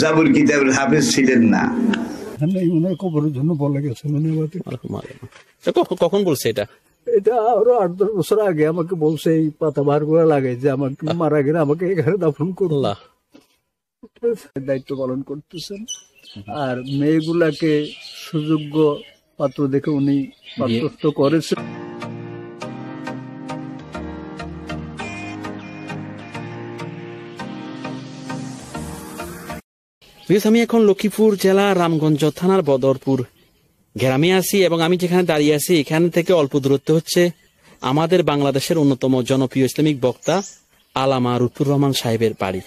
জাবুর কিতাবের হাফেজ ছিলেন না। কবরের জন্য বলা গেছে মানে কখন বলছে এটা? এটা আরও আট দশ বছর আগে আমাকে বলছে এই পাতা বার করে লাগে যে আমাকে মারা গেলে আমাকে এখানে দাফন করলা দায়িত্ব পালন করতেছেন। আর মেয়েগুলাকে সুযোগ্য পাত্র দেখে উনি পাত্রস্থ করেছেন। বিকজ আমি এখন লক্ষ্মীপুর জেলা রামগঞ্জ থানার বদরপুর গ্রামে আছি এবং আমি যেখানে দাঁড়িয়ে আছি, এখান থেকে অল্প দূরত্ব হচ্ছে আমাদের বাংলাদেশের অন্যতম জনপ্রিয় ইসলামিক বক্তা আলামা রুতুর রহমান সাহেবের বাড়ি।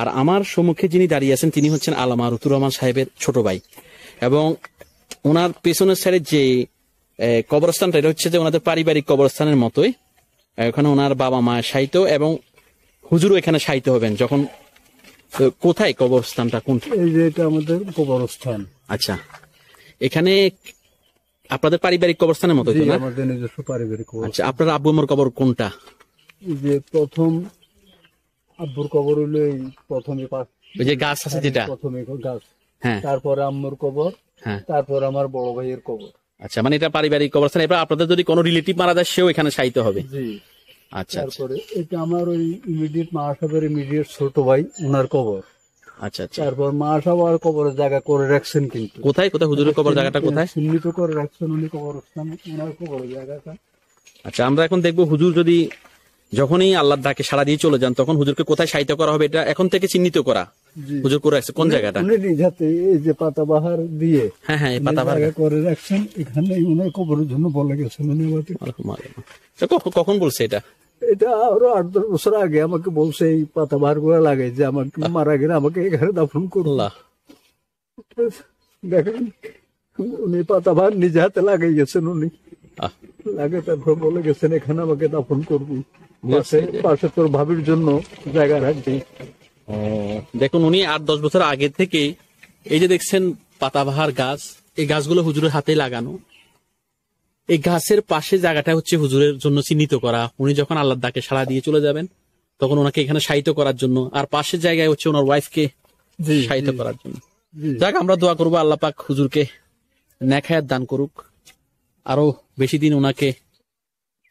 আর আমার সম্মুখে যিনি দাঁড়িয়ে আছেন, তিনি হচ্ছেন আলামা রুতুর রহমান সাহেবের ছোট ভাই। এবং ওনার পেছনের সাইডে যে কবরস্থানটা, এটা হচ্ছে যে ওনাদের পারিবারিক কবরস্থানের মতোই। এখানে ওনার বাবা মা সাহিত্য এবং হুজুরও এখানে সাহিত্য হবেন, যখন কোথায় কবরস্থানটা? কোন এই যে এটা আমাদের কবরস্থান। আচ্ছা। এখানে আপনাদের পারিবারিক কবরস্থানের মতো না? আমাদের নিজস্ব পারিবারিক আচ্ছা আপনার আব্বু আমার কবর কোনটা? যে প্রথম আব্বুর কবর হলো এই প্রথমে পা- ওই যে গাছ আছে যেটা? প্রথমে গাছ। হ্যাঁ। তারপরে আম্মুর কবর হ্যাঁ। তারপর আমার বড় ভাইয়ের কবর। আচ্ছা মানে এটা পারিবারিক কবরস্থান। এবার আপনাদের যদি কোনো রিলেটিভ মারা যায় সেও এখানে সাহিত্য হবে। জি। আচ্ছা আচ্ছা। তারপরে এটা আমার ওই ইমিডিয়েট মা সাহেবের ইমিডিয়েট ছোট ভাই ওনার কবর। আচ্ছা আচ্ছা। তারপর মা সাহেব আর কবরের জায়গা করে রাখছেন কিন্তু। কোথায় কোথায়? হুজুরের কবর জায়গাটা কোথায়? চিহ্নিত করে রাখছেন উনি কবরস্থান ওনার কবরের জায়গাটা। আচ্ছা আমরা এখন দেখব হুজুর যদি যখনই আল্লাহ ডাকে সাড়া দিয়ে চলে যান তখন হুজুরকে কোথায় সাহিত্য করা হবে? এটা এখন থেকে চিহ্নিত করা। হুজুর করে রাখছে কোন জায়গাটা? উনি এই যে পাতাবাহার দিয়ে হ্যাঁ হ্যাঁ এই করে রাখছেন এখানে ওনার কবরের জন্য বলে গেছেন উনি আমাকে। কখন বলছে এটা? এটা আরও আট দশ বছর আগে আমাকে বলছে এই পাতা বার করে লাগে যে আমাকে মারা গেলে আমাকে এখানে দাফন আল্লাহ। দেখেন উনি পাতা বার নিজে হাতে লাগাই গেছেন উনি। লাগে তারপর বলে গেছেন এখানে আমাকে দাফন করবি পাশে পাশে তোর ভাবির জন্য জায়গা রাখবি। দেখুন উনি আট দশ বছর আগে থেকে এই যে দেখছেন পাতাবাহার গাছ এই গাছগুলো হুজুরের হাতে লাগানো। এই গাছের পাশে জায়গাটা হচ্ছে হুজুরের জন্য চিহ্নিত করা। উনি যখন আল্লাহ ডাকে সাড়া দিয়ে চলে যাবেন তখন ওনাকে এখানে সাহিত্য করার জন্য আর পাশের জায়গায় হচ্ছে ওনার ওয়াইফকে সাহিত্য করার জন্য। যাক আমরা দোয়া করব আল্লাহ পাক হুজুরকে নেখায়াত দান করুক। আরও বেশি দিন ওনাকে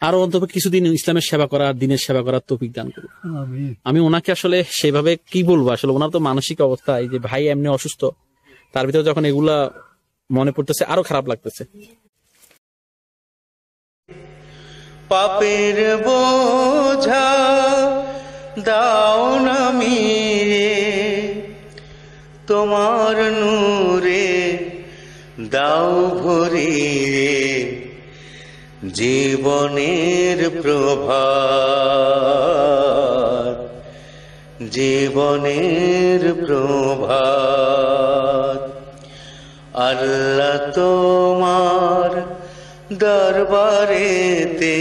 আরও অন্তত কিছুদিন ইসলামের সেবা করার দিনের সেবা করার তৌফিক দান করুক। আমি আমি ওনাকে আসলে সেভাবে কি বলব? আসলে ওনার তো মানসিক অবস্থা এই যে ভাই এমনি অসুস্থ তার ভিতরে যখন এগুলা মনে পড়তেছে আরও খারাপ লাগতেছে। পাপের বোঝা দাও না মিরে তোমার নূরে দাও ভরিয়ে জীবনের প্রভাত জীবনের প্রভাত। আল্লাহ তোমার দরবারেতে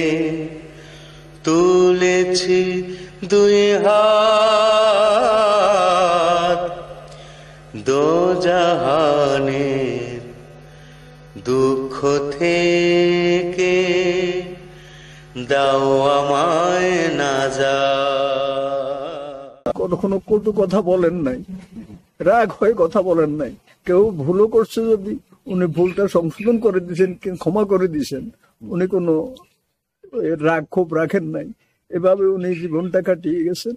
তুলেছি দুই হাত। দো জাহানের দুঃখ থেকে দাও আমায় না যা। কখনো কটু কথা বলেন নাই, রাগ হয়ে কথা বলেন নাই। কেউ ভুলও করছে যদি, উনি ভুলটা সংশোধন করে দিয়েছেন ক্ষমা করে দিয়েছেন। উনি কোনো রাগ ক্ষোভ রাখেন নাই। এভাবে উনি জীবনটা কাটিয়ে গেছেন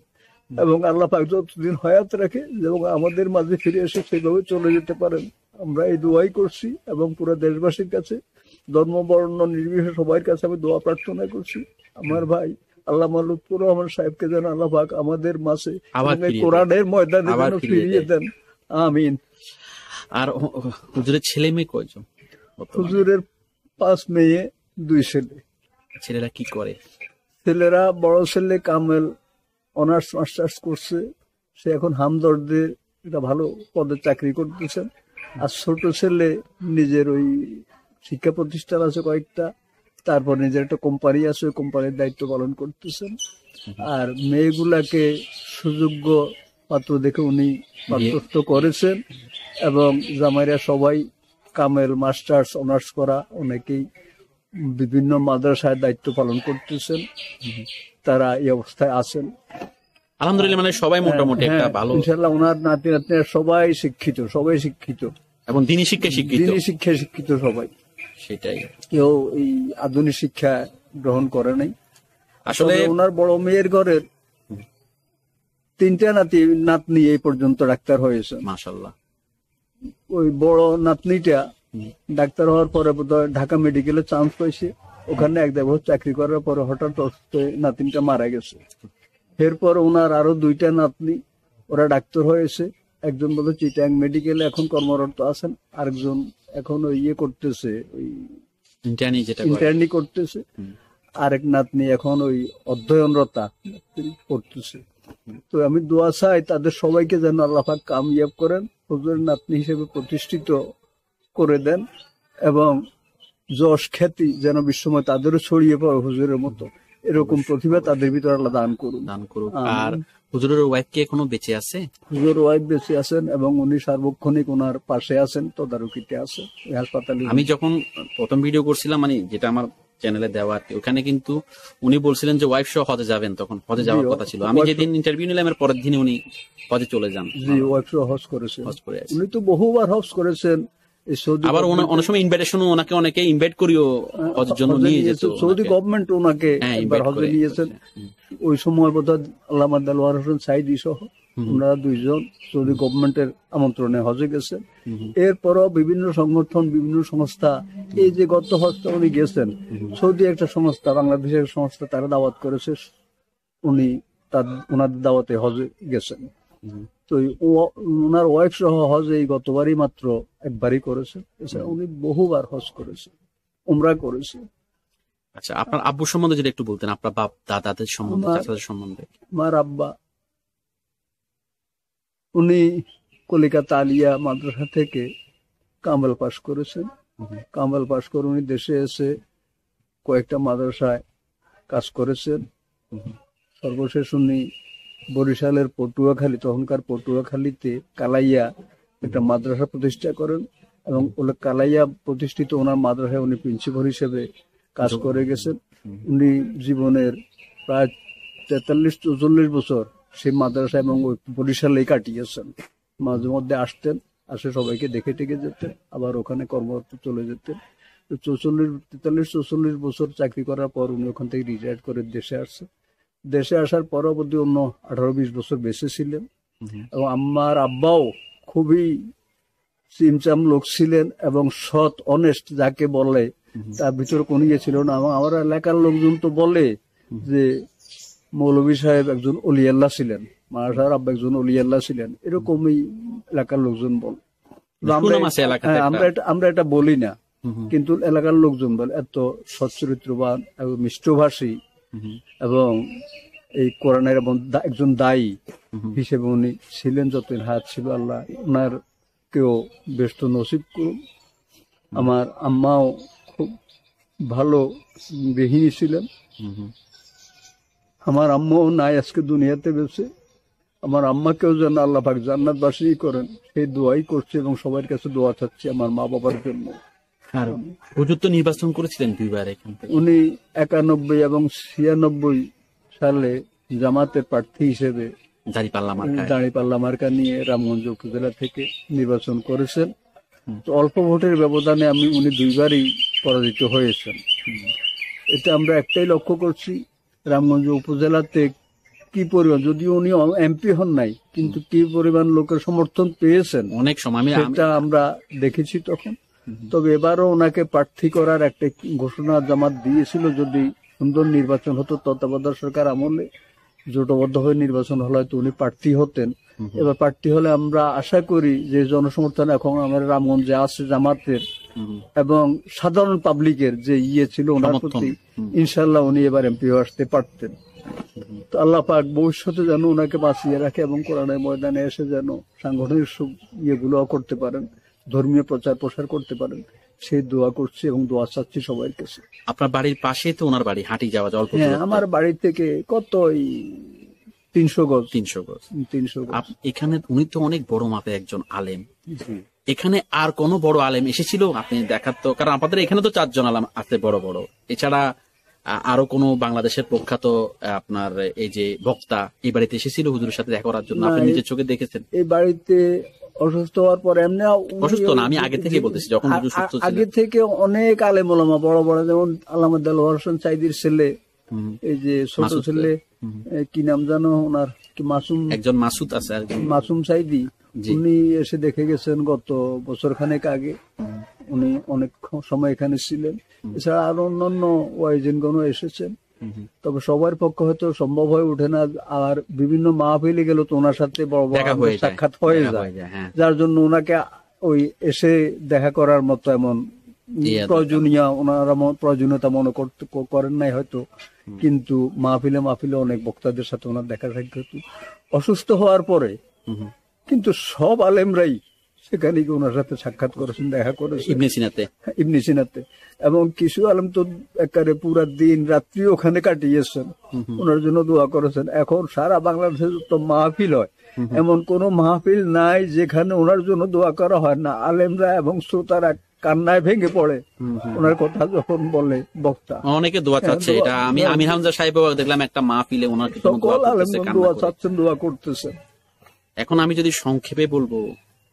এবং আল্লাহ পাক যতদিন হয়াত রাখে এবং আমাদের মাঝে ফিরে এসে সেভাবে চলে যেতে পারেন। আমরা এই দোয়াই করছি এবং পুরো দেশবাসীর কাছে ধর্ম বর্ণ নির্বিশেষে সবার কাছে আমি দোয়া প্রার্থনা করছি। আমার ভাই আল্লাহ লুৎফুর রহমান সাহেবকে যেন আল্লাহ পাক আমাদের মাঝে দেন। কোরআনের ময়দানে যেন ফিরিয়ে দেন। আমিন। আর হুজুরের ছেলে মেয়ে কয়জন হুজুরের পাঁচ মেয়ে দুই ছেলে। ছেলেরা কি করে? ছেলেরা বড় ছেলে কামেল অনার্স মাস্টার্স করছে। সে এখন হামদর্দে একটা ভালো পদে চাকরি করতেছেন আর ছোট ছেলে নিজের ওই শিক্ষা প্রতিষ্ঠান আছে কয়েকটা তারপর নিজের একটা কোম্পানি আছে ওই কোম্পানির দায়িত্ব পালন করতেছেন। আর মেয়েগুলাকে সুযোগ্য পাত্র দেখে উনি পাত্রস্থ করেছেন এবং জামাইরা সবাই কামেল মাস্টার্স অনার্স করা অনেকেই বিভিন্ন মাদ্রাসায় দায়িত্ব পালন করতেছেন। তারা এই অবস্থায় আছেন। আলহামদুলিল্লাহ মানে সবাই মোটামুটি একটা হ্যাঁ, ভালো। ইনশাল্লাহ ওনার নাতি নাতনিরা সবাই শিক্ষিত সবাই শিক্ষিত। এবং দিনী শিক্ষা শিক্ষিত। দিনী শিক্ষায় শিক্ষিত সবাই। সেটাই। কেউ এই আধুনিক শিক্ষা গ্রহণ করে নাই। আসলে ওনার বড় মেয়ের ঘরের তিনটা নাতি নাতনি এই পর্যন্ত ডাক্তার হয়েছে। মাশাল্লাহ ওই বড় নাতনিটা ডাক্তার হওয়ার পরে ঢাকা মেডিকেলে চান্স পাইছে। ওখানে এক দেড় চাকরি করার পরে হঠাৎ অসুস্থ নাতিনটা মারা গেছে। এরপর ওনার আরও দুইটা নাতনি ওরা ডাক্তার হয়েছে। একজন বলে চিটাং মেডিকেলে এখন কর্মরত আছেন আরেকজন এখন ওই ইয়ে করতেছে ওই ইন্টারনি যেটা। ইন্টার্নি করতেছে আরেক নাতনি এখন ওই অধ্যয়নরতা করতেছে। তো আমি দোয়া চাই তাদের সবাইকে যেন আল্লাহ পাক কামিয়াব করেন হুজুরের নাতনি হিসেবে প্রতিষ্ঠিত করে দেন এবং যশ খ্যাতি যেন বিশ্বময় তাদেরও ছড়িয়ে পড়ে হুজুরের মতো। এরকম প্রতিভা তাদের ভিতরে আল্লাহ দান করুন দান করুক। আর হুজুরের ওয়াইফ কি এখনও বেঁচে আছে? হুজুর ওয়াইফ বেঁচে আছেন এবং উনি সার্বক্ষণিক ওনার পাশে আছেন তদারকিতে আছে হাসপাতালে। আমি যখন প্রথম ভিডিও করছিলাম মানে যেটা আমার চ্যানেলে দেওয়া আর ওখানে কিন্তু উনি বলছিলেন যে ওয়াইফ সহ হজে যাবেন তখন হজে যাওয়ার কথা ছিল। আমি যেদিন ইন্টারভিউ নিলাম এর পরের দিনে উনি হজে চলে যান। জি ওয়াইফ সহ হজ করেছেন। হজ করে উনি তো বহুবার হজ করেছেন আবার অনেক সময় ইনভাইটেশন ওনাকে অনেকে ইনভাইট করিও হজের জন্য নিয়ে যেত সৌদি গভর্নমেন্ট ওনাকে হ্যাঁ একবার হজে নিয়েছেন ওই সময় বোধহয় আল্লামা দেলোয়ার হোসেন সাইদি সহ ওনারা দুইজন সৌদি গভর্নমেন্টের আমন্ত্রণে হজে গেছেন এরপরও বিভিন্ন সংগঠন বিভিন্ন সংস্থা এই যে গত হজটা উনি গেছেন সৌদি একটা সংস্থা বাংলাদেশের সংস্থা তারা দাওয়াত করেছে। উনি তার ওনাদের দাওয়াতে হজে গেছেন। তো ওনার ওয়াইফ সহ হজ এই গতবারই মাত্র একবারই করেছে। এছাড়া উনি বহুবার হজ করেছে উমরা করেছে। আচ্ছা আপনার আব্বু সম্বন্ধে যদি একটু বলতেন আপনার বাপ দাদাদের সম্বন্ধে চাচাদের সম্বন্ধে। আমার আব্বা উনি কলিকাতা আলিয়া মাদ্রাসা থেকে কামাল পাশ করেছেন। কামাল পাশ করে উনি দেশে এসে কয়েকটা মাদ্রাসায় কাজ করেছেন। সর্বশেষ উনি বরিশালের পটুয়াখালী তখনকার পটুয়াখালীতে কালাইয়া একটা মাদ্রাসা প্রতিষ্ঠা করেন এবং কালাইয়া প্রতিষ্ঠিত ওনার মাদ্রাসায় উনি প্রিন্সিপাল হিসেবে কাজ করে গেছেন। উনি জীবনের প্রায় তেতাল্লিশ চৌচল্লিশ বছর সেই মাদ্রাসা এবং ওই বরিশালেই কাটিয়েছেন। মাঝে মধ্যে আসতেন আসে সবাইকে দেখে টেকে যেতেন আবার ওখানে কর্মরত চলে যেতেন। চৌচল্লিশ তেতাল্লিশ চৌচল্লিশ বছর চাকরি করার পর উনি ওখান থেকে রিটায়ার করে দেশে আসছে দেশে আসার পরবর্তী অন্য আঠারো বিশ বছর বেঁচে ছিলেন। এবং আমার আব্বাও খুবই চিমচাম লোক ছিলেন এবং সৎ অনেস্ট যাকে বলে তার ভিতরে কোনো ইয়ে ছিল না। এবং আমার এলাকার লোকজন তো বলে যে মৌলভী সাহেব একজন অলিয়াল্লাহ ছিলেন মারা সাহেব আব্বা একজন অলিয়াল্লাহ ছিলেন এরকমই এলাকার লোকজন বলে। আমরা- আছে এলাকাতে হ্যাঁ। আমরা এটা আমরা এটা বলি না। কিন্তু এলাকার লোকজন বলে এত সচ্চরিত্রবান এবং মিষ্টভাষী এবং এই কোরআনের এবং একজন দায়ী হিসেবে উনি ছিলেন যতদিন হাত ছিল আল্লাহ ওনার কেউ ব্যস্ত নসিব করুন। আমার আম্মাও খুব ভালো গৃহিণী ছিলেন। আমার আম্মাও নাই আজকে দুনিয়াতে বেছে আমার আম্মাকেও যেন আল্লাহ পাক জান্নাতবাসী করেন সেই দোয়াই করছে এবং সবার কাছে দোয়া চাচ্ছি আমার মা বাবার জন্য। আর হুজুর তো নির্বাচন করেছিলেন দুইবার এখান থেকে। উনি একানব্বই এবং ছিয়ানব্বই সালে জামাতের প্রার্থী হিসেবে দাঁড়িপাল্লা মার্কা নিয়ে রামগঞ্জ উপজেলা থেকে নির্বাচন করেছেন। অল্প ভোটের ব্যবধানে আমি উনি দুইবারই পরাজিত হয়েছেন। এটা আমরা একটাই লক্ষ্য করছি রামগঞ্জ উপজেলাতে কি পরিমাণ যদিও উনি এমপি হন নাই কিন্তু কি পরিমাণ লোকের সমর্থন পেয়েছেন অনেক সময় সেটা আমরা দেখেছি তখন। তবে এবারও ওনাকে প্রার্থী করার একটা ঘোষণা জামাত দিয়েছিল। যদি সুন্দর নির্বাচন হতো তত্ত্বাবধায়ক সরকার আমলে জোটবদ্ধ হয়ে নির্বাচন হলে হয়তো উনি প্রার্থী হতেন। এবার প্রার্থী হলে আমরা আশা করি যে জনসমর্থন এখন আমাদের রামগঞ্জে আছে জামাতের। এবং সাধারণ পাবলিকের যে ইয়ে ছিল ওনার প্রতি ইনশাল্লাহ উনি এবার এমপি আসতে পারতেন। তো আল্লাহ পাক ভবিষ্যতে যেন ওনাকে বাঁচিয়ে রাখে এবং কোরআনের ময়দানে এসে যেন সাংগঠনিক ইয়েগুলো করতে পারেন। ধর্মীয় প্রচার প্রসার করতে পারেন। সেই দোয়া করছি এবং দোয়া চাচ্ছি সবার কাছে। আপনার বাড়ির পাশে তো ওনার বাড়ি হাঁটি যাওয়া যায় হ্যাঁ আমার বাড়ি থেকে কত এই তিনশো গজ। তিনশো গজ। তিনশো গজ। এখানে উনি তো অনেক বড় মাপে একজন আলেম। এখানে আর কোন বড় আলেম এসেছিল? আপনি দেখার তো কারণ আমাদের এখানে তো চারজন আলাম আছে বড় বড়। এছাড়া আরও কোন বাংলাদেশের প্রখ্যাত আপনার এই যে বক্তা এই বাড়িতে এসেছিল? হুজুরের সাথে দেখা করার জন্য। আপনি নিজের চোখে দেখেছেন? এই বাড়িতে অসুস্থ হওয়ার পর এমনি অসুস্থ না, আমি আগে থেকেই বলতেছি, যখন আগে থেকে অনেক আলেম ওলামা বড় বড় যেমন আল্লামা দেলোয়ার হোসেন সাইদির ছেলে এই যে ছোট ছেলে কি নাম জানো ওনার? কি মাসুম? একজন মাসুদ আছে একজন মাসুম সাইদি। উনি এসে দেখে গেছেন গত বছর খানেক আগে উনি অনেক সময় এখানে ছিলেন। এছাড়া আরও অন্যান্য ওয়াইজেনগণও এসেছেন। তবে সবার পক্ষে হয়তো সম্ভব হয়ে ওঠে না আর বিভিন্ন মাহফিলে গেল তো ওনার সাথে বড় বড় সাক্ষাৎ হয়ে যায় হয়ে যার জন্য ওনাকে ওই এসে দেখা করার মতো এমন প্রয়োজনীয় ওনারা প্রয়োজনীয়তা মনে করতে করেন নাই হয়তো কিন্তু মাহফিলে মাহফিলে অনেক বক্তাদের সাথে ওনার দেখা সাক্ষাৎ। অসুস্থ হওয়ার পরে। কিন্তু সব আলেমরাই সেখানে গিয়ে ওনার সাথে সাক্ষাৎ করেছেন দেখা করেছেন। ইবনে সিনাতে। ইবনি সিনাতে। এবং কিছু আলম তো একারে পুরা দিন রাত্রি ওখানে কাটিয়েছেন। ওনার জন্য দোয়া করেছেন। এখন সারা বাংলাদেশে তো মাহফিল হয়। এমন কোন মাহফিল নাই যেখানে ওনার জন্য দোয়া করা হয় না। আলেমরা এবং শ্রোতারা কান্নায় ভেঙে পড়ে। ওনার কথা যখন বলে বক্তা অনেকে দোয়া চাচ্ছে। হ্যাঁ, এটা আমি আমির হামজা সাহেব দেখলাম একটা মাহফিলে ওনার সকল আলেম দোয়া চাচ্ছেন দোয়া করতেছেন এখন আমি যদি সংক্ষেপে বলব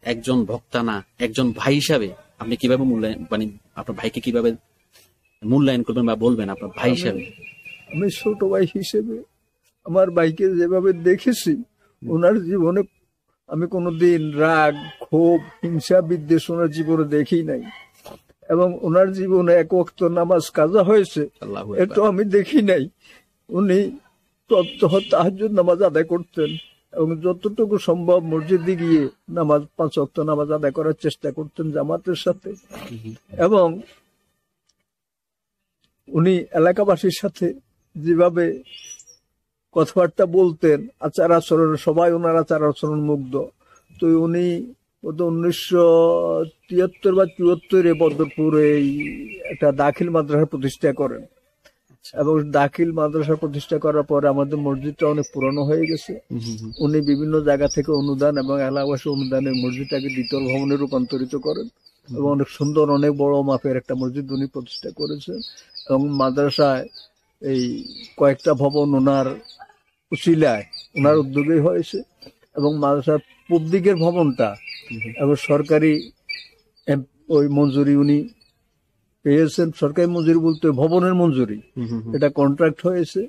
একজন ভক্তা না একজন ভাই হিসাবে আপনি কীভাবে মূল্যায়ন মানে আপনার ভাইকে কীভাবে মূল্যায়ন করবেন বা বলবেন আপনার ভাই হিসাবে? আমি ছোট ভাই হিসেবে আমার ভাইকে যেভাবে দেখেছি ওনার জীবনে আমি কোনোদিন রাগ ক্ষোভ হিংসা বিদ্বেষ ওনার জীবনে দেখি নাই। এবং ওনার জীবনে এক ওয়াক্ত নামাজ কাজা হয়েছে এটা আমি দেখি নাই। উনি তাহাজুদ নামাজ আদায় করতেন। এবং যতটুকু সম্ভব মসজিদে গিয়ে নামাজ, পাঁচ ওয়াক্ত নামাজ আদায় করার চেষ্টা করতেন জামাতের সাথে। এবং উনি এলাকাবাসীর সাথে যেভাবে কথাবার্তা বলতেন, আচার আচরণ, সবাই ওনার আচার আচরণ মুগ্ধ। তো উনি উনিশশো তিয়াত্তর বা চুয়াত্তরে বদরপুরে একটা দাখিল মাদ্রাসা প্রতিষ্ঠা করেন। এবং দাখিল মাদ্রাসা প্রতিষ্ঠা করার পরে আমাদের মসজিদটা অনেক পুরনো হয়ে গেছে। উনি বিভিন্ন জায়গা থেকে অনুদান এবং এলাকাবাসী অনুদানে মসজিদটাকে দ্বিতল ভবনে রূপান্তরিত করেন এবং অনেক সুন্দর অনেক বড় মাপের একটা মসজিদ উনি প্রতিষ্ঠা করেছেন এবং মাদ্রাসায় এই কয়েকটা ভবন ওনার উচিলায় ওনার উদ্যোগেই হয়েছে এবং মাদ্রাসার পূব দিকের ভবনটা এবং সরকারি ওই মঞ্জুরি উনি পেয়েছেন সরকারি মঞ্জুরি বলতে ভবনের মঞ্জুরি। এটা কন্ট্রাক্ট হয়েছে।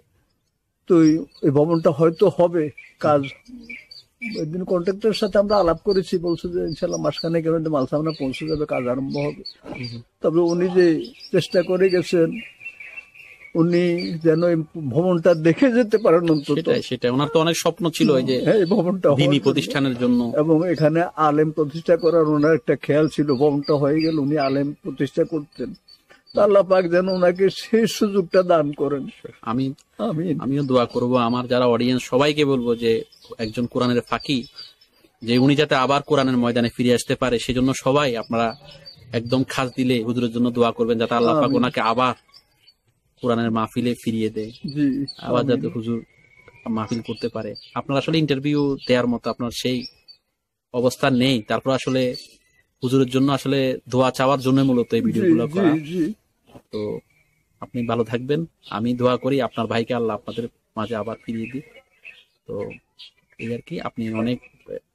তো এই- ভবনটা হয়তো হবে কাজ। একদিন কন্ট্রাক্টের কন্ট্রাক্টরের সাথে আমরা আলাপ করেছি বলছে যে ইনশাল্লাহ মাসখানে কেন মাল সামনে পৌঁছে যাবে কাজ আরম্ভ হবে। তবে উনি যে চেষ্টা করে গেছেন উনি যেন ভবনটা দেখে যেতে পারেন অন্তত। সেটাই ওনার তো অনেক স্বপ্ন ছিল যে হ্যাঁ, এই ভবনটা দিনী প্রতিষ্ঠানের জন্য। এবং এখানে আলেম প্রতিষ্ঠা করার ওনার একটা খেয়াল ছিল ভবনটা হয়ে গেল উনি আলেম প্রতিষ্ঠা করতেন। আল্লাহ পাক যেন ওনাকে সেই সুযোগটা দান করেন। আমি আমি আমিও দোয়া করব। আমার যারা অডিয়েন্স সবাইকে বলব যে একজন কোরআনের ফাঁকি যে উনি যাতে আবার কোরআনের ময়দানে ফিরে আসতে পারে সেজন্য সবাই আপনারা একদম খাস দিলে হুজুরের জন্য দোয়া করবেন যাতে আল্লাহ পাক ওনাকে আবার কোরআনের মাহফিলে ফিরিয়ে দেয়। আবার যাতে হুজুর মাহফিল করতে পারে। আপনার আসলে ইন্টারভিউ দেওয়ার মতো আপনার সেই অবস্থা নেই। তারপর আসলে হুজুরের জন্য আসলে দোয়া চাওয়ার জন্য মূলত এই ভিডিওগুলো করা। তো আপনি ভালো থাকবেন। আমি দোয়া করি আপনার ভাইকে আল্লাহ আপনাদের মাঝে আবার ফিরিয়ে দিই তো এই আর কি আপনি অনেক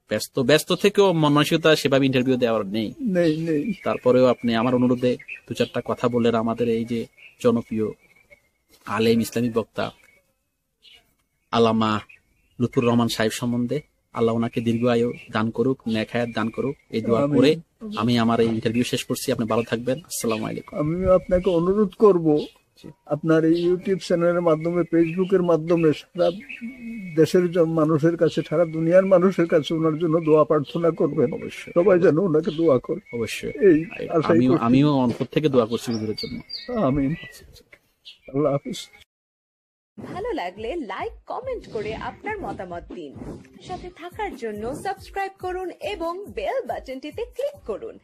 ব্যস্ত ব্যস্ত থেকেও মন মানসিকতা সেভাবে ইন্টারভিউ দেওয়ার নেই। তারপরেও আপনি আমার অনুরোধে দু চারটা কথা বললেন আমাদের এই যে জনপ্রিয় আলেম ইসলামিক বক্তা আলামা লুৎফুর রহমান সাহেব সম্বন্ধে। আল্লাহ ওনাকে দীর্ঘ আয়ু দান করুক নেখায়াত দান করুক। এই দোয়া করে আমি আমার এই ইন্টারভিউ শেষ করছি। আপনি ভালো থাকবেন। আসসালামু আলাইকুম। আমিও আপনাকে অনুরোধ করব আপনার এই ইউটিউব চ্যানেলের মাধ্যমে ফেসবুকের মাধ্যমে সারা দেশের মানুষের কাছে সারা দুনিয়ার মানুষের কাছে ওনার জন্য দোয়া প্রার্থনা করবেন। অবশ্যই। সবাই যেন ওনাকে দোয়া করে। অবশ্যই। এই আমিও অন্তর থেকে দোয়া করছি হুজুরের জন্য। আমিন। আল্লাহ হাফিজ। ভালো লাগলে লাইক কমেন্ট করে আপনার মতামত দিন। সাথে থাকার জন্য সাবস্ক্রাইব করুন এবং বেল বাটনটিতে ক্লিক করুন।